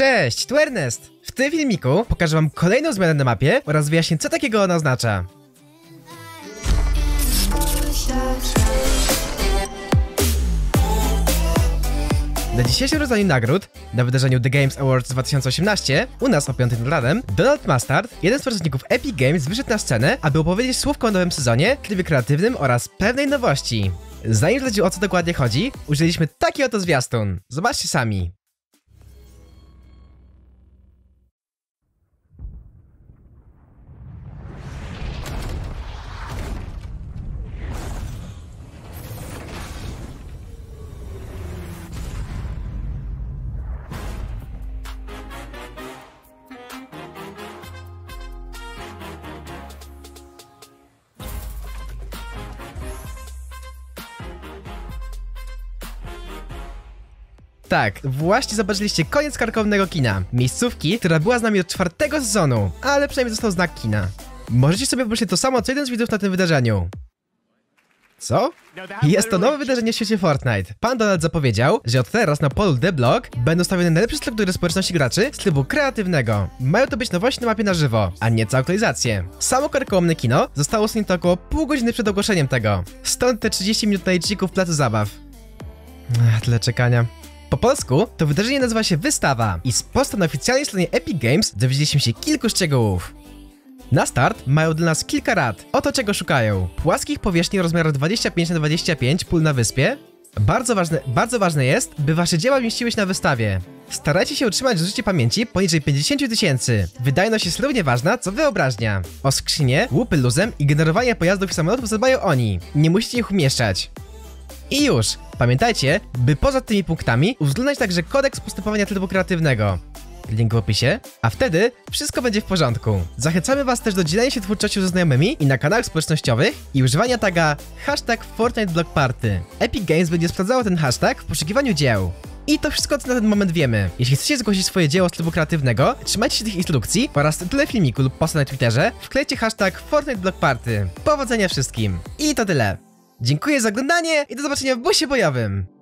Cześć, tu Ernest! W tym filmiku pokażę wam kolejną zmianę na mapie oraz wyjaśnię co takiego ona oznacza. Na dzisiejszym rozdaniu nagród, na wydarzeniu The Games Awards 2018, u nas o 5 nad ranem, Donald Mustard, jeden z pracowników Epic Games, wyszedł na scenę, aby opowiedzieć słówko o nowym sezonie, trybie kreatywnym oraz pewnej nowości. Zanim zdradził o co dokładnie chodzi, użyliśmy taki oto zwiastun. Zobaczcie sami. Tak, właśnie zobaczyliście koniec karkownego kina. Miejscówki, która była z nami od czwartego sezonu, ale przynajmniej został znak kina. Możecie sobie pomyśleć to samo, co jeden z widzów na tym wydarzeniu. Co? Jest to nowe wydarzenie w świecie Fortnite. Pan Donald zapowiedział, że od teraz na polu The Block będą stawione najlepsze struktury społeczności graczy z trybu kreatywnego. Mają to być nowości na mapie na żywo, a nieco aktualizacje. Samo karkołomne kino zostało usunięte około pół godziny przed ogłoszeniem tego. Stąd te 30 minut na placu zabaw. Ech, tyle czekania. Po polsku to wydarzenie nazywa się Wystawa i z posta na oficjalnej stronie Epic Games dowiedzieliśmy się kilku szczegółów. Na start mają dla nas kilka rad. Oto czego szukają. Płaskich powierzchni o rozmiarach 25 na 25 pól na wyspie. Bardzo ważne, bardzo ważne jest, by wasze dzieła mieściły się na wystawie. Starajcie się utrzymać w życie pamięci poniżej 50 tysięcy. Wydajność jest równie ważna, co wyobraźnia. O skrzynie, łupy luzem i generowanie pojazdów i samolotów zadbają oni. Nie musicie ich umieszczać. I już! Pamiętajcie, by poza tymi punktami uwzględniać także kodeks postępowania trybu kreatywnego. Link w opisie, a wtedy wszystko będzie w porządku. Zachęcamy was też do dzielenia się twórczością ze znajomymi i na kanałach społecznościowych i używania taga hashtag Fortnite Block Party. Epic Games będzie sprawdzało ten hashtag w poszukiwaniu dzieł. I to wszystko, co na ten moment wiemy. Jeśli chcecie zgłosić swoje dzieło z trybu kreatywnego, trzymajcie się tych instrukcji oraz w tytule filmiku lub posta na Twitterze wklejcie hashtag Fortnite Block Party. Powodzenia wszystkim. I to tyle. Dziękuję za oglądanie i do zobaczenia w busie bojowym.